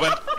Open.